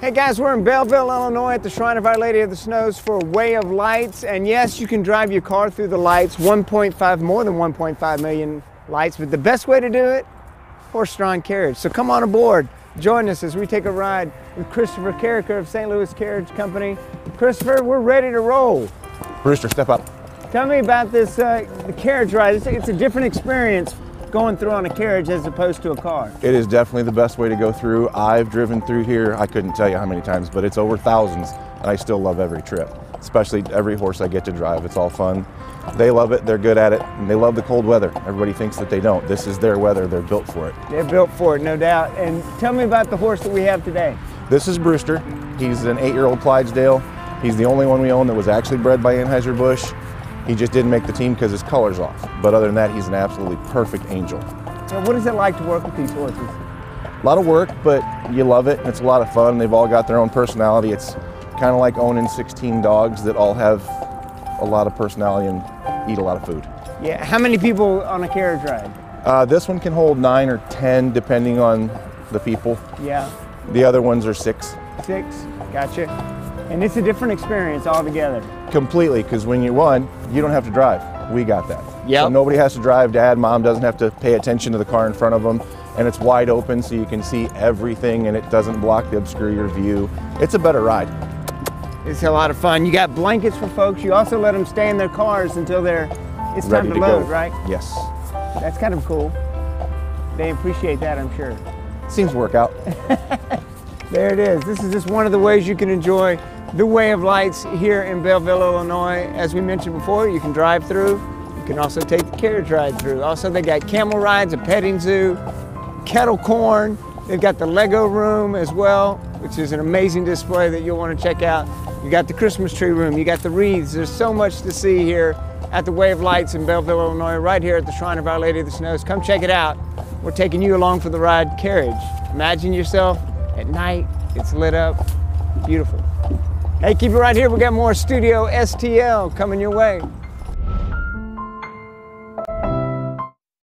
Hey guys, we're in Belleville, Illinois at the Shrine of Our Lady of the Snows for Way of Lights. And yes, you can drive your car through the lights, 1.5, more than 1.5 million lights. But the best way to do it, horse-drawn carriage. So come on aboard. Join us as we take a ride with Christopher Carricker of St. Louis Carriage Company. Christopher, we're ready to roll. Brewster, step up. Tell me about this uh, the carriage ride. It's, it's a different experience going through on a carriage as opposed to a car. It is definitely the best way to go through. I've driven through here, I couldn't tell you how many times, but it's over thousands, and I still love every trip, especially every horse I get to drive. It's all fun. They love it, they're good at it, and they love the cold weather. Everybody thinks that they don't. This is their weather, they're built for it. They're built for it, no doubt. And tell me about the horse that we have today. This is Brewster. He's an eight year old Clydesdale. He's the only one we own that was actually bred by Anheuser-Busch. He just didn't make the team because his color's off. But other than that, he's an absolutely perfect angel. So what is it like to work with these horses? A lot of work, but you love it. It's a lot of fun. They've all got their own personality. It's kind of like owning 16 dogs that all have a lot of personality and eat a lot of food. Yeah, how many people on a carriage ride? Uh, this one can hold nine or 10 depending on the people. Yeah, The other ones are six six, gotcha. And it's a different experience altogether. completely because when you won, you don't have to drive. We got that. Yep. So nobody has to drive. Dad, mom doesn't have to pay attention to the car in front of them. And it's wide open so you can see everything and it doesn't block the obscure your view. It's a better ride. It's a lot of fun. You got blankets for folks. You also let them stay in their cars until they're it's time to, to load, go. right? Yes. That's kind of cool. They appreciate that, I'm sure. Seems to work out. There it is. This is just one of the ways you can enjoy the Way of Lights here in Belleville, Illinois. As we mentioned before, you can drive through. You can also take the carriage ride through. Also, they got camel rides, a petting zoo, kettle corn. They've got the Lego room as well, which is an amazing display that you'll want to check out. You got the Christmas tree room. You got the wreaths. There's so much to see here at the Way of Lights in Belleville, Illinois, right here at the Shrine of Our Lady of the Snows. Come check it out. We're taking you along for the ride carriage. Imagine yourself at night. It's lit up. Beautiful. Hey, keep it right here. We got more Studio STL coming your way.